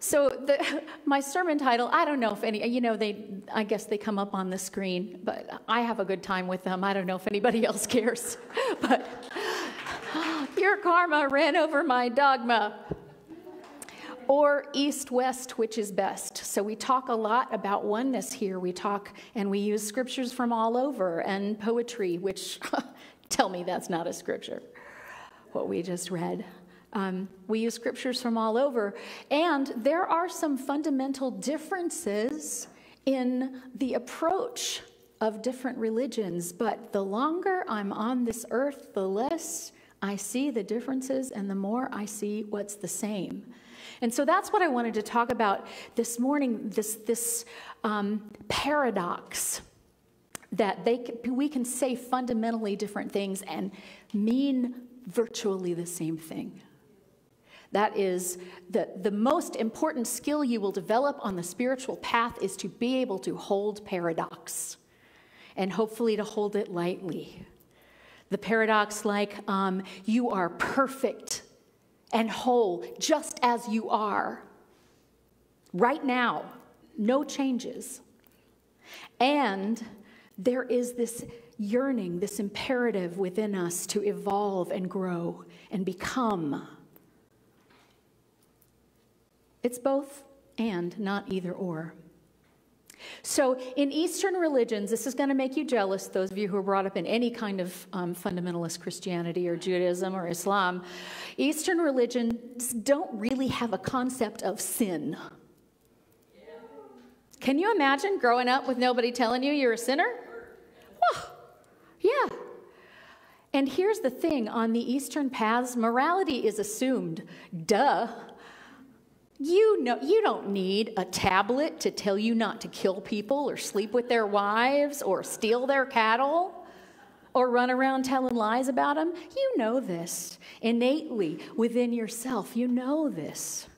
So the, my sermon title, I don't know if any, you know, they, I guess they come up on the screen, but I have a good time with them. I don't know if anybody else cares, but your karma ran over my dogma. Or east west, which is best. So we talk a lot about oneness here. We talk and we use scriptures from all over and poetry, which tell me that's not a scripture, what we just read. Um, we use scriptures from all over, and there are some fundamental differences in the approach of different religions. But the longer I'm on this earth, the less I see the differences, and the more I see what's the same. And so that's what I wanted to talk about this morning this, this um, paradox that they, we can say fundamentally different things and mean virtually the same thing. That is the, the most important skill you will develop on the spiritual path is to be able to hold paradox and hopefully to hold it lightly. The paradox, like um, you are perfect and whole just as you are, right now, no changes. And there is this yearning, this imperative within us to evolve and grow and become it's both and, not either or. So, in Eastern religions, this is going to make you jealous, those of you who are brought up in any kind of um, fundamentalist Christianity or Judaism or Islam. Eastern religions don't really have a concept of sin. Can you imagine growing up with nobody telling you you're a sinner? Oh, yeah. And here's the thing on the Eastern paths, morality is assumed. Duh. You know, you don't need a tablet to tell you not to kill people or sleep with their wives or steal their cattle or run around telling lies about them. You know this innately within yourself. You know this.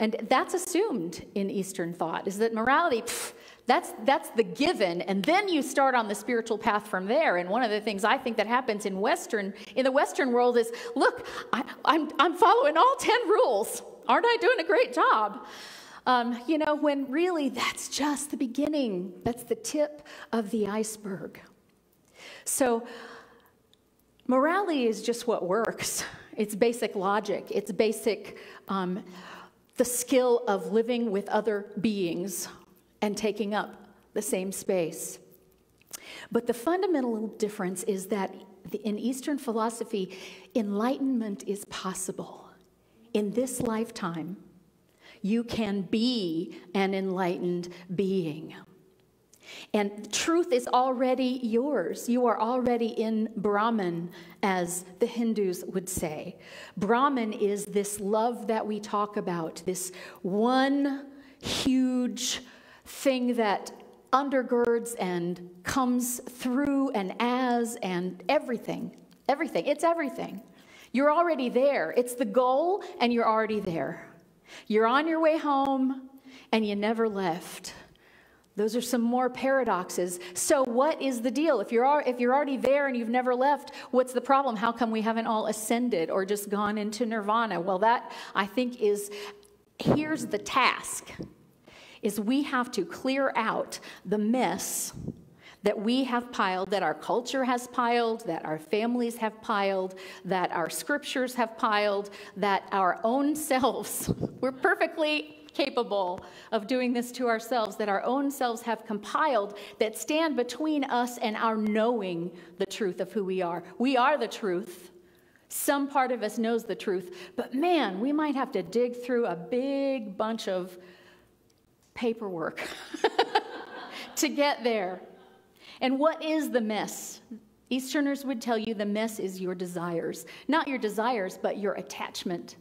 And that's assumed in Eastern thought is that morality, pff, that's, that's the given. And then you start on the spiritual path from there. And one of the things I think that happens in Western, in the Western world is, look, I, I'm, I'm following all 10 rules. Aren't I doing a great job? Um, you know, when really that's just the beginning, that's the tip of the iceberg. So, morality is just what works. It's basic logic, it's basic, um, the skill of living with other beings and taking up the same space. But the fundamental difference is that in Eastern philosophy, enlightenment is possible in this lifetime, you can be an enlightened being. And truth is already yours. You are already in Brahman, as the Hindus would say. Brahman is this love that we talk about, this one huge thing that undergirds and comes through and as and everything. Everything. It's everything. You're already there. It's the goal, and you're already there. You're on your way home, and you never left. Those are some more paradoxes. So, what is the deal? If you're, if you're already there and you've never left, what's the problem? How come we haven't all ascended or just gone into nirvana? Well, that I think is here's the task is we have to clear out the mess that we have piled, that our culture has piled, that our families have piled, that our scriptures have piled, that our own selves, we're perfectly capable of doing this to ourselves, that our own selves have compiled that stand between us and our knowing the truth of who we are. We are the truth. Some part of us knows the truth, but man, we might have to dig through a big bunch of paperwork to get there. And what is the mess? Easterners would tell you the mess is your desires. Not your desires, but your attachment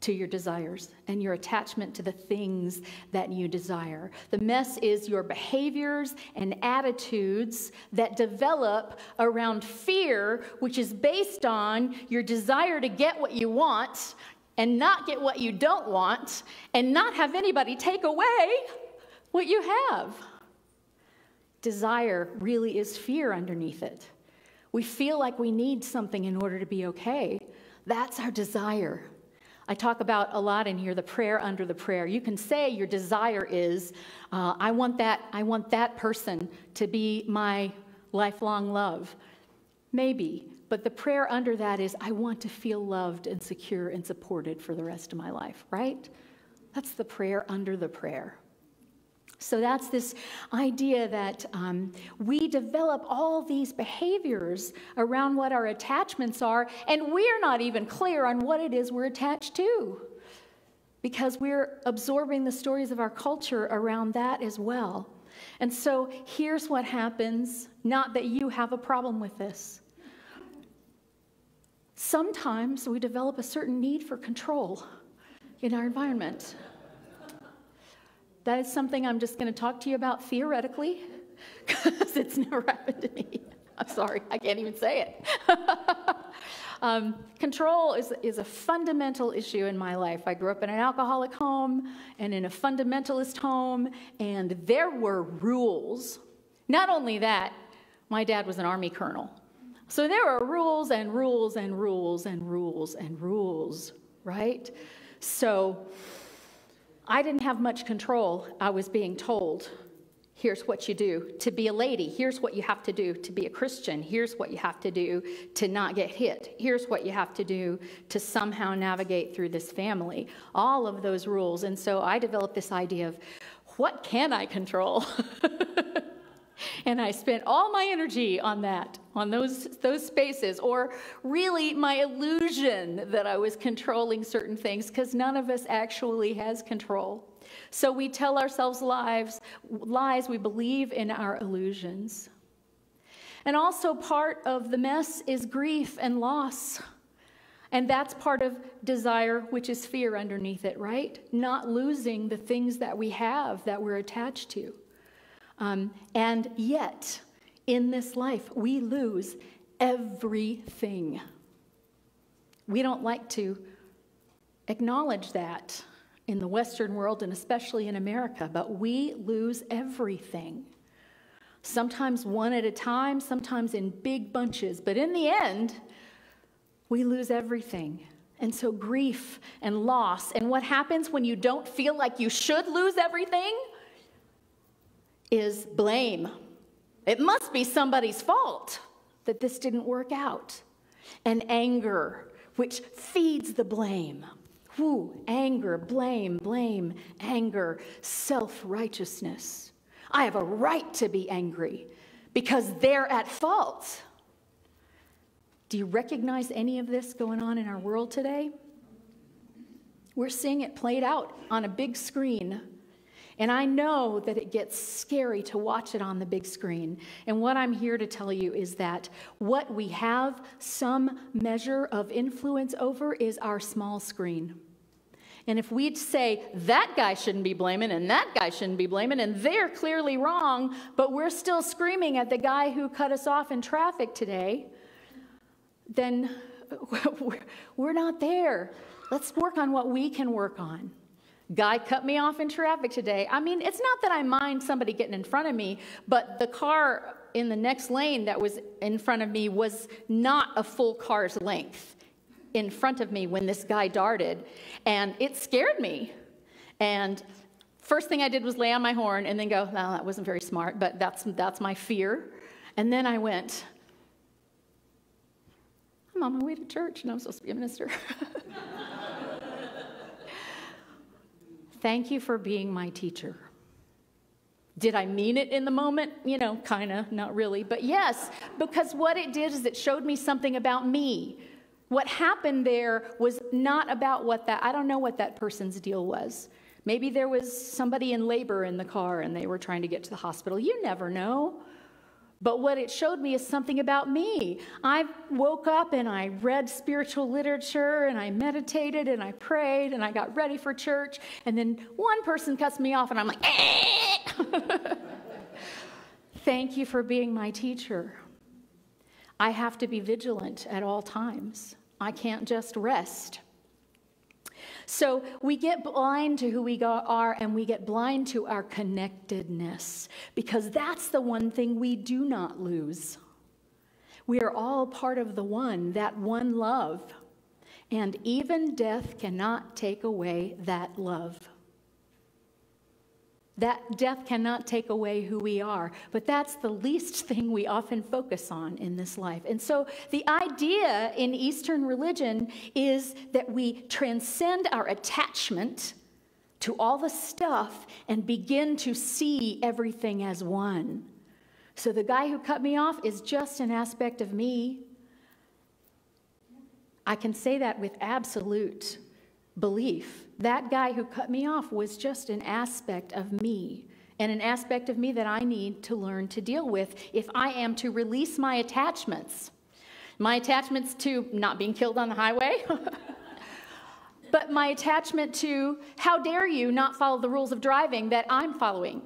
to your desires and your attachment to the things that you desire. The mess is your behaviors and attitudes that develop around fear, which is based on your desire to get what you want and not get what you don't want and not have anybody take away what you have desire really is fear underneath it. We feel like we need something in order to be okay. That's our desire. I talk about a lot in here the prayer under the prayer. You can say your desire is, uh, I want that, I want that person to be my lifelong love. Maybe, but the prayer under that is, I want to feel loved and secure and supported for the rest of my life, right? That's the prayer under the prayer. So that's this idea that um, we develop all these behaviors around what our attachments are, and we're not even clear on what it is we're attached to because we're absorbing the stories of our culture around that as well. And so here's what happens not that you have a problem with this. Sometimes we develop a certain need for control in our environment. That is something I'm just going to talk to you about theoretically because it's never happened to me. I'm sorry, I can't even say it. um, control is, is a fundamental issue in my life. I grew up in an alcoholic home and in a fundamentalist home, and there were rules. Not only that, my dad was an army colonel. So there were rules and rules and rules and rules and rules, right? So I didn't have much control. I was being told, here's what you do to be a lady. Here's what you have to do to be a Christian. Here's what you have to do to not get hit. Here's what you have to do to somehow navigate through this family. All of those rules. And so I developed this idea of what can I control? and I spent all my energy on that, on those, those spaces, or really my illusion that I was controlling certain things, because none of us actually has control. So we tell ourselves lies, lies, we believe in our illusions. And also, part of the mess is grief and loss. And that's part of desire, which is fear underneath it, right? Not losing the things that we have that we're attached to. Um, and yet, in this life, we lose everything. We don't like to acknowledge that in the Western world and especially in America, but we lose everything. Sometimes one at a time, sometimes in big bunches, but in the end, we lose everything. And so, grief and loss, and what happens when you don't feel like you should lose everything? Is blame. It must be somebody's fault that this didn't work out. And anger, which feeds the blame. Whoo, anger, blame, blame, anger, self righteousness. I have a right to be angry because they're at fault. Do you recognize any of this going on in our world today? We're seeing it played out on a big screen and I know that it gets scary to watch it on the big screen. And what I'm here to tell you is that what we have some measure of influence over is our small screen. And if we'd say that guy shouldn't be blaming and that guy shouldn't be blaming and they're clearly wrong, but we're still screaming at the guy who cut us off in traffic today, then we're not there. Let's work on what we can work on. Guy cut me off in traffic today. I mean, it's not that I mind somebody getting in front of me, but the car in the next lane that was in front of me was not a full car's length in front of me when this guy darted. And it scared me. And first thing I did was lay on my horn and then go, no, that wasn't very smart, but that's, that's my fear. And then I went, I'm on my way to church and I'm supposed to be a minister. Thank you for being my teacher. Did I mean it in the moment? You know, kind of, not really. But yes, because what it did is it showed me something about me. What happened there was not about what that, I don't know what that person's deal was. Maybe there was somebody in labor in the car and they were trying to get to the hospital. You never know. But what it showed me is something about me. I woke up and I read spiritual literature and I meditated and I prayed and I got ready for church. And then one person cuts me off and I'm like, eh! Thank you for being my teacher. I have to be vigilant at all times. I can't just rest. So we get blind to who we are and we get blind to our connectedness because that's the one thing we do not lose. We are all part of the one, that one love. And even death cannot take away that love. That death cannot take away who we are, but that's the least thing we often focus on in this life. And so the idea in Eastern religion is that we transcend our attachment to all the stuff and begin to see everything as one. So the guy who cut me off is just an aspect of me. I can say that with absolute belief. That guy who cut me off was just an aspect of me and an aspect of me that I need to learn to deal with if I am to release my attachments. My attachments to not being killed on the highway, but my attachment to how dare you not follow the rules of driving that I'm following.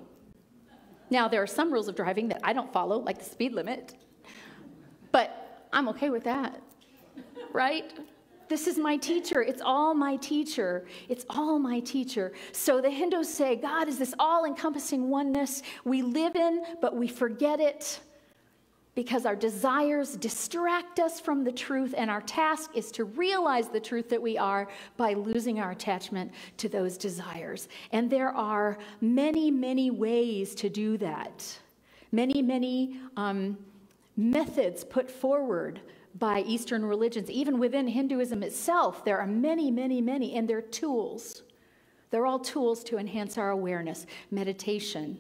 Now, there are some rules of driving that I don't follow, like the speed limit, but I'm okay with that, right? This is my teacher. It's all my teacher. It's all my teacher. So the Hindus say God is this all encompassing oneness we live in, but we forget it because our desires distract us from the truth, and our task is to realize the truth that we are by losing our attachment to those desires. And there are many, many ways to do that, many, many um, methods put forward by Eastern religions. Even within Hinduism itself, there are many, many, many, and they're tools. They're all tools to enhance our awareness meditation,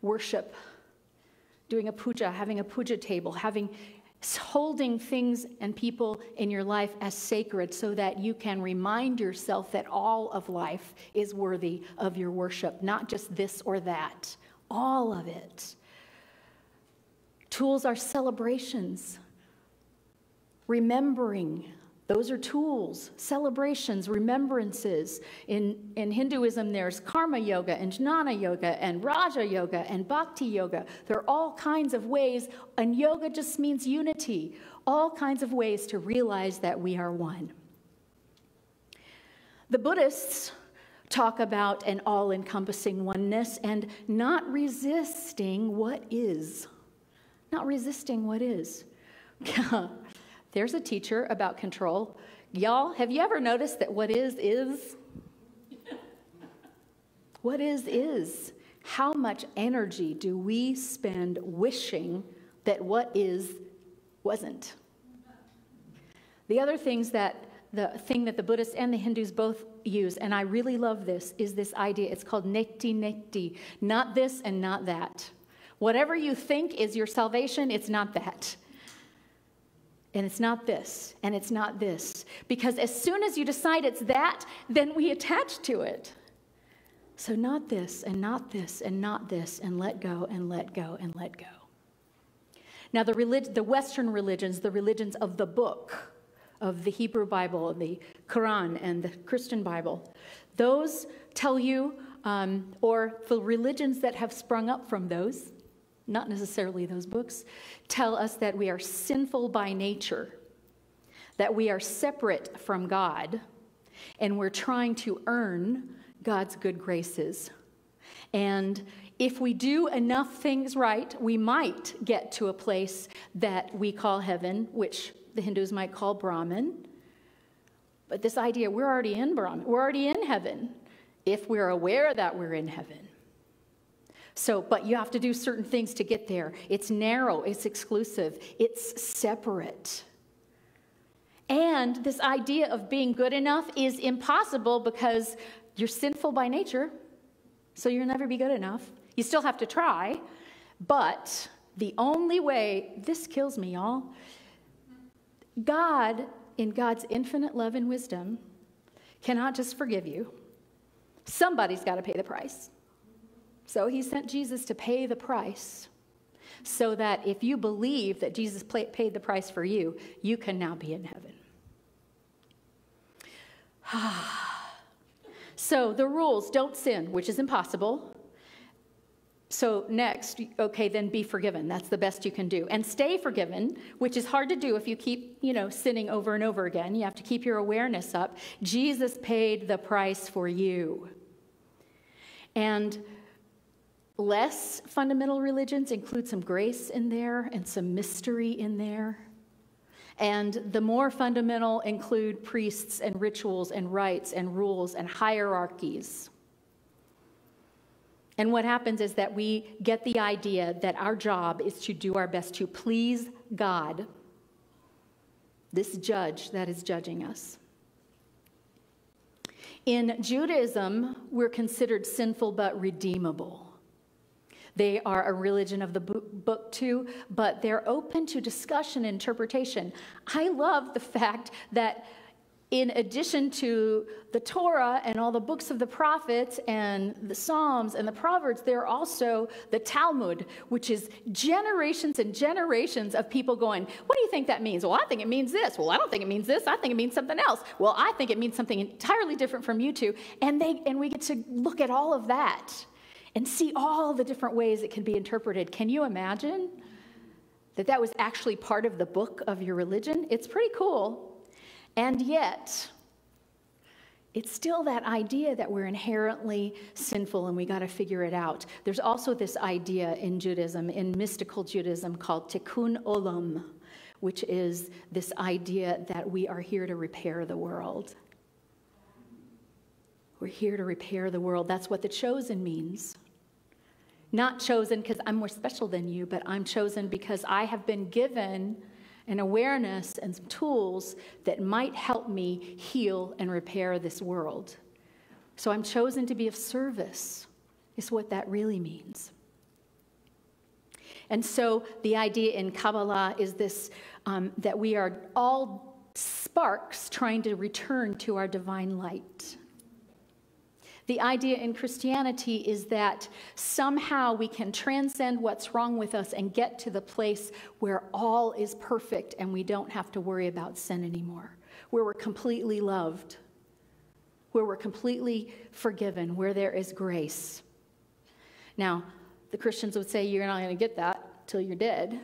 worship, doing a puja, having a puja table, having holding things and people in your life as sacred so that you can remind yourself that all of life is worthy of your worship, not just this or that, all of it. Tools are celebrations remembering. Those are tools, celebrations, remembrances. In, in Hinduism, there's karma yoga and jnana yoga and raja yoga and bhakti yoga. There are all kinds of ways, and yoga just means unity, all kinds of ways to realize that we are one. The Buddhists talk about an all encompassing oneness and not resisting what is. Not resisting what is. There's a teacher about control. Y'all, have you ever noticed that what is, is? what is, is. How much energy do we spend wishing that what is wasn't? The other things that the thing that the Buddhists and the Hindus both use, and I really love this, is this idea. It's called neti neti, not this and not that. Whatever you think is your salvation, it's not that. And it's not this, and it's not this. Because as soon as you decide it's that, then we attach to it. So, not this, and not this, and not this, and let go, and let go, and let go. Now, the, relig- the Western religions, the religions of the book, of the Hebrew Bible, the Quran, and the Christian Bible, those tell you, um, or the religions that have sprung up from those, not necessarily those books, tell us that we are sinful by nature, that we are separate from God, and we're trying to earn God's good graces. And if we do enough things right, we might get to a place that we call heaven, which the Hindus might call Brahman. But this idea, we're already in Brahman, we're already in heaven if we're aware that we're in heaven. So, but you have to do certain things to get there. It's narrow, it's exclusive, it's separate. And this idea of being good enough is impossible because you're sinful by nature, so you'll never be good enough. You still have to try, but the only way, this kills me, y'all. God, in God's infinite love and wisdom, cannot just forgive you. Somebody's got to pay the price. So he sent Jesus to pay the price so that if you believe that Jesus paid the price for you, you can now be in heaven. so the rules don't sin, which is impossible. So, next, okay, then be forgiven. That's the best you can do. And stay forgiven, which is hard to do if you keep, you know, sinning over and over again. You have to keep your awareness up. Jesus paid the price for you. And Less fundamental religions include some grace in there and some mystery in there. And the more fundamental include priests and rituals and rites and rules and hierarchies. And what happens is that we get the idea that our job is to do our best to please God, this judge that is judging us. In Judaism, we're considered sinful but redeemable. They are a religion of the book too, but they're open to discussion and interpretation. I love the fact that in addition to the Torah and all the books of the prophets and the Psalms and the Proverbs, there are also the Talmud, which is generations and generations of people going, What do you think that means? Well, I think it means this. Well, I don't think it means this. I think it means something else. Well, I think it means something entirely different from you two. And, they, and we get to look at all of that and see all the different ways it can be interpreted. Can you imagine that that was actually part of the book of your religion? It's pretty cool. And yet, it's still that idea that we're inherently sinful and we got to figure it out. There's also this idea in Judaism, in mystical Judaism, called tikkun olam, which is this idea that we are here to repair the world. We're here to repair the world. That's what the chosen means. Not chosen because I'm more special than you, but I'm chosen because I have been given an awareness and some tools that might help me heal and repair this world. So I'm chosen to be of service, is what that really means. And so the idea in Kabbalah is this um, that we are all sparks trying to return to our divine light. The idea in Christianity is that somehow we can transcend what's wrong with us and get to the place where all is perfect and we don't have to worry about sin anymore, where we're completely loved, where we're completely forgiven, where there is grace. Now, the Christians would say you're not going to get that till you're dead.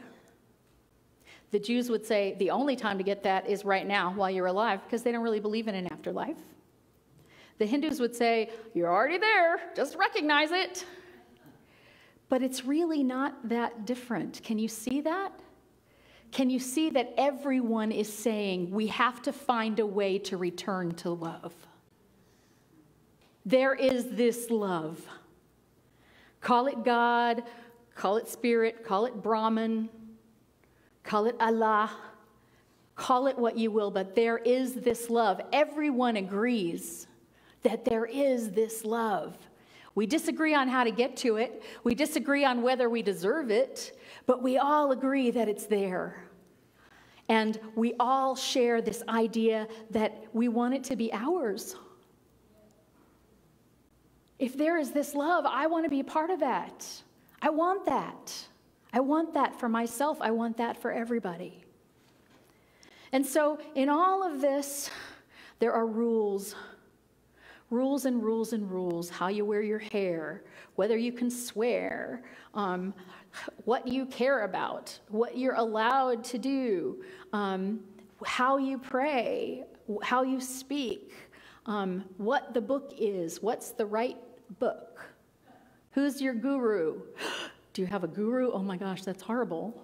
The Jews would say the only time to get that is right now while you're alive because they don't really believe in an afterlife. The Hindus would say, You're already there, just recognize it. But it's really not that different. Can you see that? Can you see that everyone is saying we have to find a way to return to love? There is this love. Call it God, call it Spirit, call it Brahman, call it Allah, call it what you will, but there is this love. Everyone agrees that there is this love. We disagree on how to get to it, we disagree on whether we deserve it, but we all agree that it's there. And we all share this idea that we want it to be ours. If there is this love, I want to be a part of that. I want that. I want that for myself. I want that for everybody. And so, in all of this, there are rules rules and rules and rules how you wear your hair, whether you can swear, um, what you care about, what you're allowed to do, um, how you pray, how you speak, um, what the book is, what's the right book, who's your guru. Do you have a guru? Oh my gosh, that's horrible.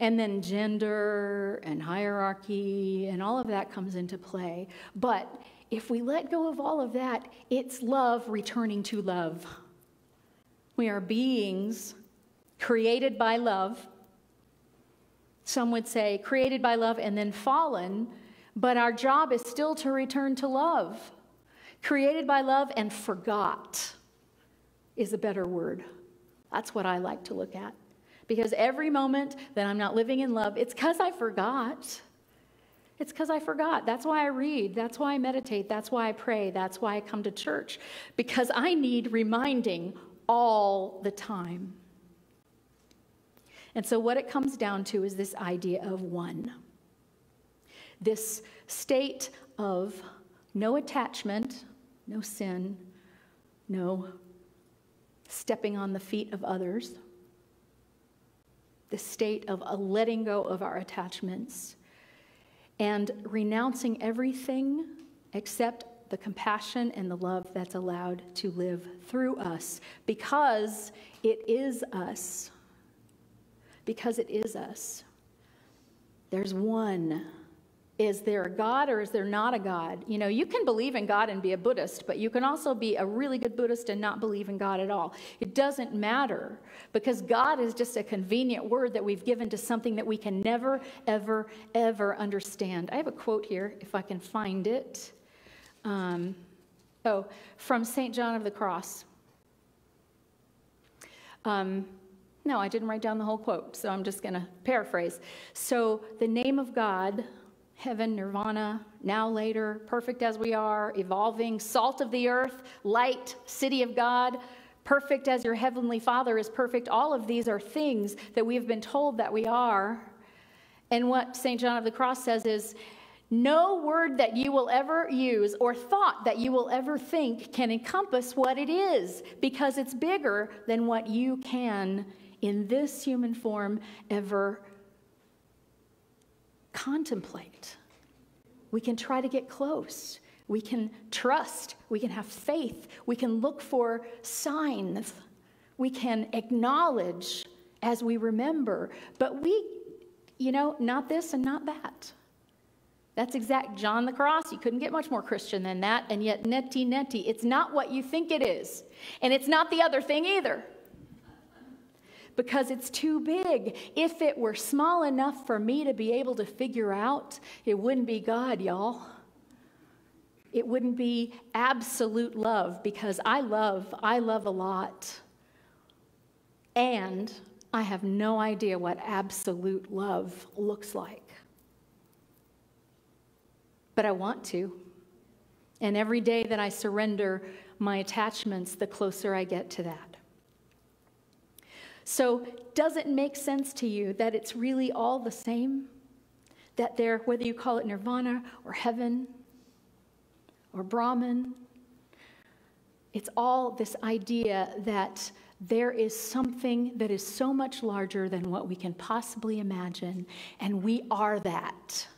And then gender and hierarchy and all of that comes into play. But if we let go of all of that, it's love returning to love. We are beings created by love. Some would say created by love and then fallen, but our job is still to return to love. Created by love and forgot is a better word. That's what I like to look at. Because every moment that I'm not living in love, it's because I forgot. It's because I forgot. That's why I read. That's why I meditate. That's why I pray. That's why I come to church. Because I need reminding all the time. And so, what it comes down to is this idea of one. This state of no attachment, no sin, no stepping on the feet of others. the state of a letting go of our attachments and renouncing everything except the compassion and the love that's allowed to live through us because it is us. Because it is us. There's one. Is there a God or is there not a God? You know, you can believe in God and be a Buddhist, but you can also be a really good Buddhist and not believe in God at all. It doesn't matter because God is just a convenient word that we've given to something that we can never, ever, ever understand. I have a quote here, if I can find it. Um, oh, from St. John of the Cross. Um, no, I didn't write down the whole quote, so I'm just going to paraphrase. So, the name of God, heaven, nirvana, now, later, perfect as we are, evolving, salt of the earth, light, city of God, perfect as your heavenly Father is perfect. All of these are things that we have been told that we are. And what St. John of the Cross says is, no word that you will ever use or thought that you will ever think can encompass what it is because it's bigger than what you can in this human form ever contemplate. We can try to get close. We can trust. We can have faith. We can look for signs. We can acknowledge as we remember. But we, you know, not this and not that. That's exact John the Cross. You couldn't get much more Christian than that. And yet, neti neti, it's not what you think it is. And it's not the other thing either. Because it's too big. If it were small enough for me to be able to figure out, it wouldn't be God, y'all. It wouldn't be absolute love because I love, I love a lot. And I have no idea what absolute love looks like but I want to. And every day that I surrender my attachments, the closer I get to that. So, does it make sense to you that it's really all the same? That there, whether you call it nirvana or heaven or Brahman, it's all this idea that there is something that is so much larger than what we can possibly imagine, and we are that.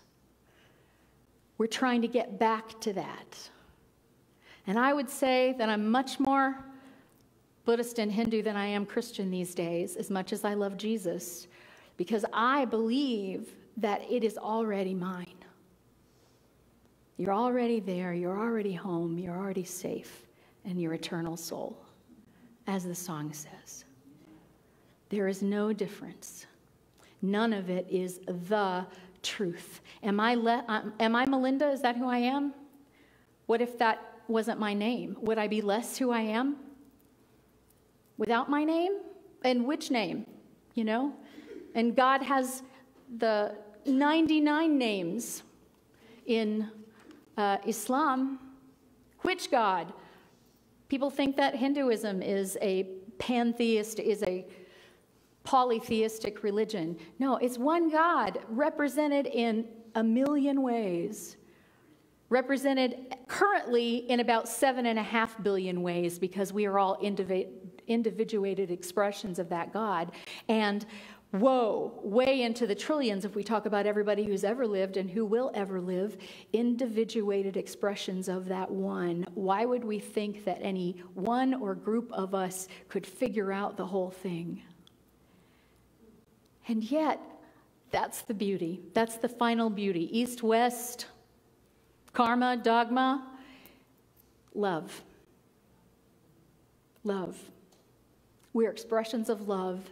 We're trying to get back to that. And I would say that I'm much more Buddhist and Hindu than I am Christian these days, as much as I love Jesus, because I believe that it is already mine. You're already there, you're already home, you're already safe in your eternal soul, as the song says. There is no difference. None of it is the truth. Am I, um, am I Melinda? Is that who I am? What if that wasn't my name? Would I be less who I am without my name? And which name? You know? And God has the 99 names in uh, Islam. Which God? People think that Hinduism is a pantheist, is a polytheistic religion. No, it's one God represented in a million ways. Represented currently in about seven and a half billion ways because we are all individuated expressions of that God. And whoa, way into the trillions if we talk about everybody who's ever lived and who will ever live, individuated expressions of that one. Why would we think that any one or group of us could figure out the whole thing? And yet, that's the beauty. That's the final beauty. East, west, karma, dogma, love. Love. We're expressions of love.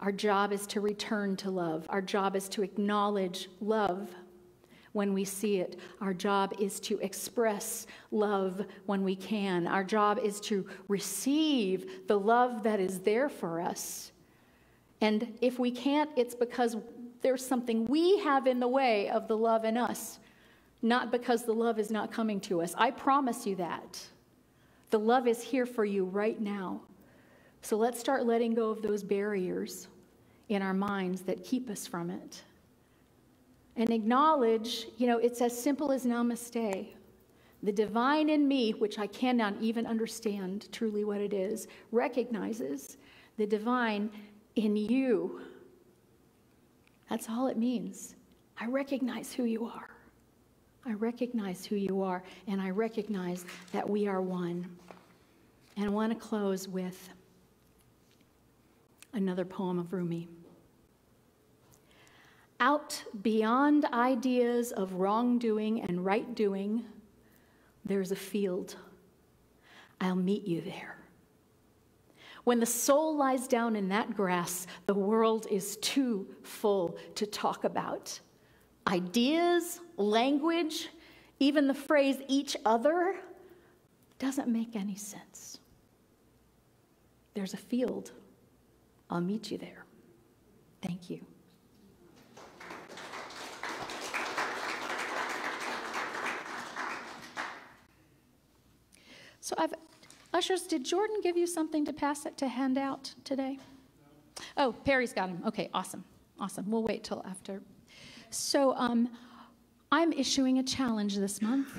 Our job is to return to love. Our job is to acknowledge love when we see it. Our job is to express love when we can. Our job is to receive the love that is there for us and if we can't, it's because there's something we have in the way of the love in us, not because the love is not coming to us. I promise you that. The love is here for you right now. So let's start letting go of those barriers in our minds that keep us from it. And acknowledge, you know, it's as simple as namaste. The divine in me, which I cannot even understand truly what it is, recognizes the divine in you. That's all it means. I recognize who you are. I recognize who you are, and I recognize that we are one. And I want to close with another poem of Rumi. out beyond ideas of wrongdoing and right doing, there's a field. I'll meet you there. When the soul lies down in that grass, the world is too full to talk about. Ideas, language, even the phrase each other doesn't make any sense. There's a field. I'll meet you there. Thank you. So I've ushers, did Jordan give you something to pass it to hand out today? Oh, Perry's got him. Okay, awesome. Awesome. We'll wait till after. So um, I'm issuing a challenge this month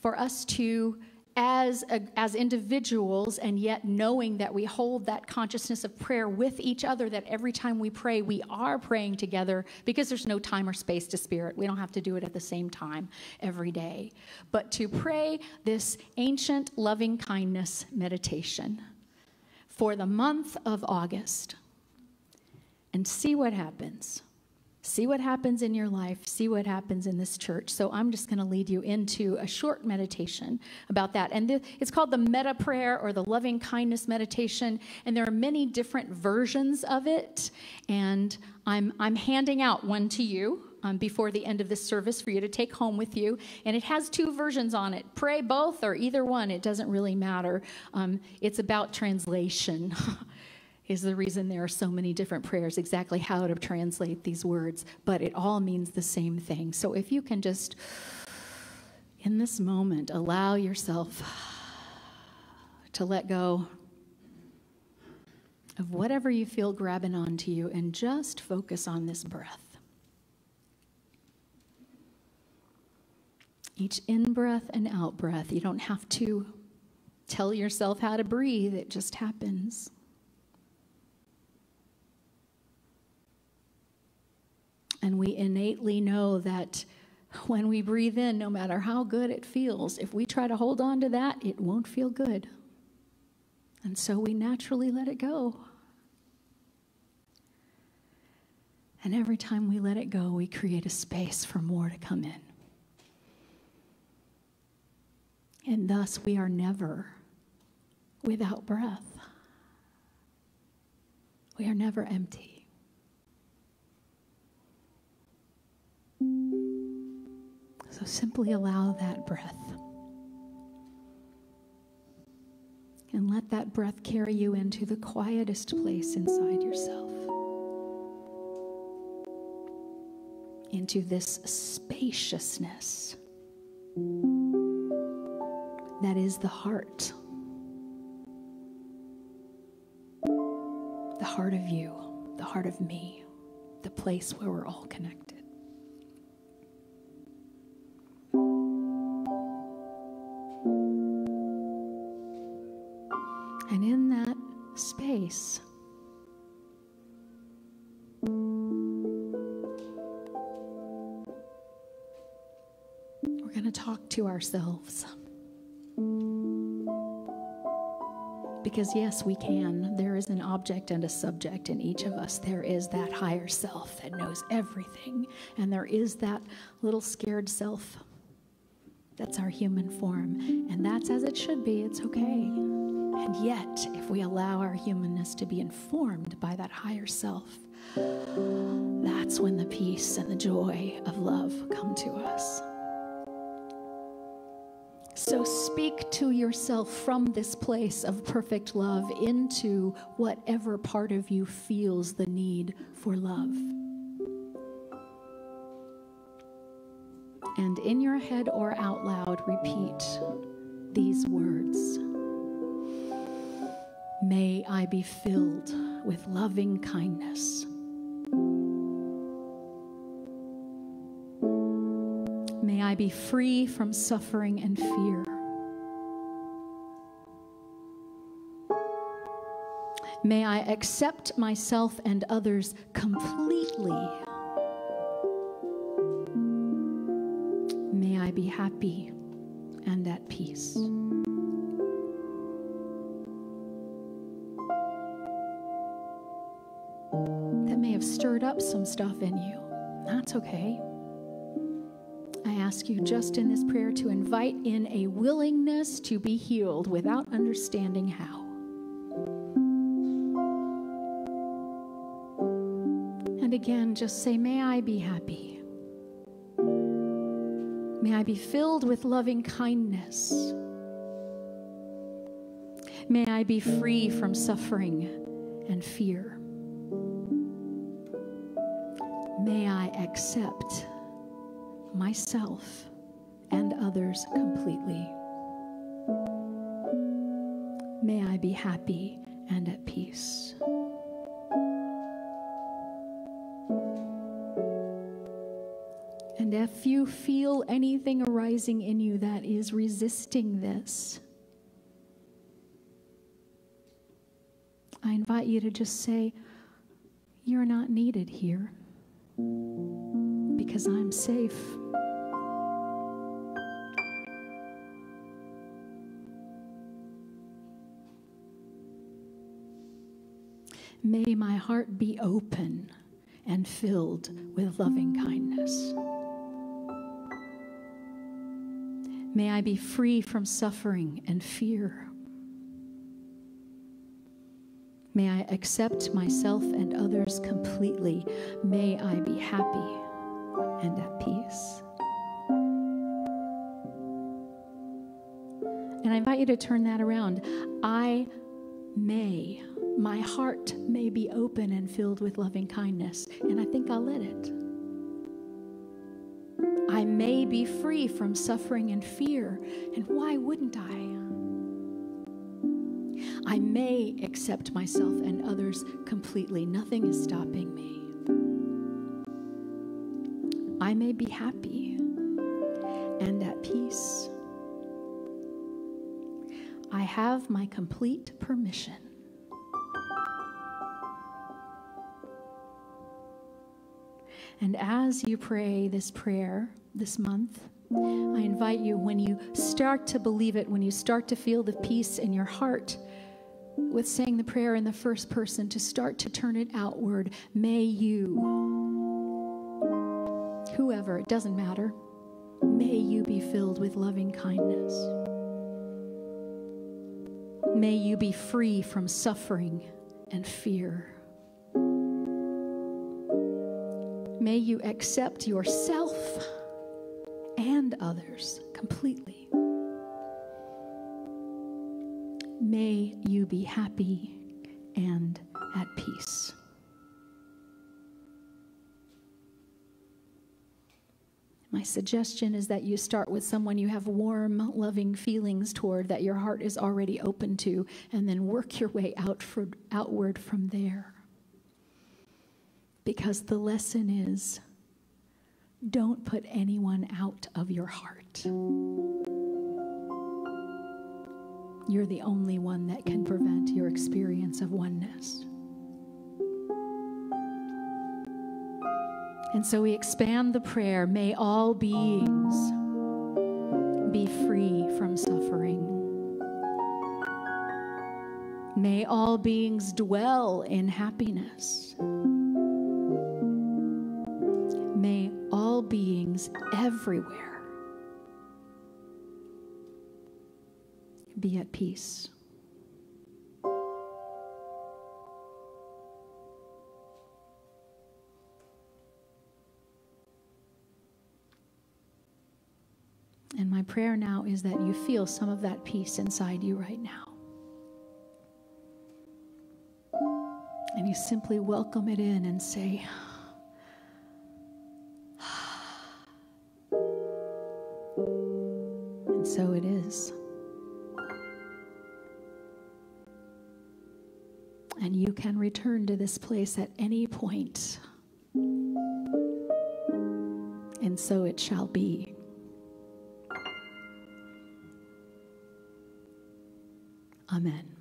for us to as, a, as individuals, and yet knowing that we hold that consciousness of prayer with each other, that every time we pray, we are praying together because there's no time or space to spirit. We don't have to do it at the same time every day. But to pray this ancient loving kindness meditation for the month of August and see what happens. See what happens in your life, see what happens in this church. So I'm just going to lead you into a short meditation about that. And it's called the metta prayer or the loving kindness meditation. And there are many different versions of it. And I'm, I'm handing out one to you. Um, before the end of this service for you to take home with you. And it has two versions on it. Pray both or either one, it doesn't really matter. Um, it's about translation. is the reason there are so many different prayers, exactly how to translate these words, but it all means the same thing. So if you can just, in this moment, allow yourself to let go of whatever you feel grabbing onto you and just focus on this breath. Each in breath and out breath, you don't have to tell yourself how to breathe, it just happens. And we innately know that when we breathe in, no matter how good it feels, if we try to hold on to that, it won't feel good. And so we naturally let it go. And every time we let it go, we create a space for more to come in. And thus, we are never without breath. We are never empty. So simply allow that breath. And let that breath carry you into the quietest place inside yourself. Into this spaciousness that is the heart. The heart of you, the heart of me, the place where we're all connected. We're going to talk to ourselves. Because, yes, we can. There is an object and a subject in each of us. There is that higher self that knows everything, and there is that little scared self. That's our human form. And that's as it should be. It's okay. And yet, if we allow our humanness to be informed by that higher self, that's when the peace and the joy of love come to us. So speak to yourself from this place of perfect love into whatever part of you feels the need for love. And in your head or out loud, repeat these words. May I be filled with loving kindness. May I be free from suffering and fear. May I accept myself and others completely. May I be happy and at peace. Up some stuff in you. That's okay. I ask you just in this prayer to invite in a willingness to be healed without understanding how. And again, just say, May I be happy. May I be filled with loving kindness. May I be free from suffering and fear. May I accept myself and others completely. May I be happy and at peace. And if you feel anything arising in you that is resisting this, I invite you to just say, You're not needed here because I'm safe. May my heart be open and filled with loving kindness. May I be free from suffering and fear. May I accept myself and others completely. May I be happy and at peace. And I invite you to turn that around. I may, my heart may be open and filled with loving kindness, and I think I'll let it. I may be free from suffering and fear, and why wouldn't I? I may accept myself and others completely. Nothing is stopping me. I may be happy and at peace. I have my complete permission. And as you pray this prayer this month, I invite you, when you start to believe it, when you start to feel the peace in your heart with saying the prayer in the first person, to start to turn it outward. May you, whoever, it doesn't matter, may you be filled with loving kindness. May you be free from suffering and fear. May you accept yourself and others completely. May you be happy and at peace. My suggestion is that you start with someone you have warm, loving feelings toward that your heart is already open to, and then work your way out for, outward from there. Because the lesson is don't put anyone out of your heart. You're the only one that can prevent your experience of oneness. And so we expand the prayer may all beings be free from suffering. May all beings dwell in happiness. May all beings everywhere be at peace. And my prayer now is that you feel some of that peace inside you right now. And you simply welcome it in and say, and so it is. And you can return to this place at any point. And so it shall be. Amen.